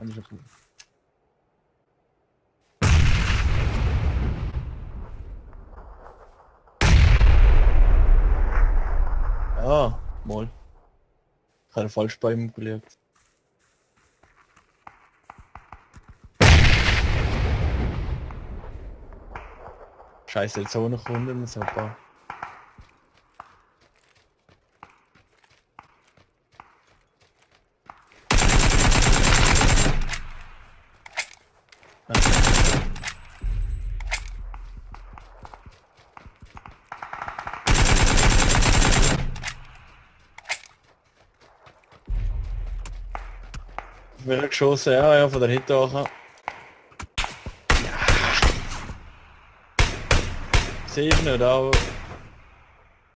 Gut. Ja, mal. Ich habe falsch bei ihm gelegt. Scheiße, jetzt auch noch Kunden, super. Hat geschossen? Ja, ja, von der Hinten auch. Ja. Sehe ich nicht,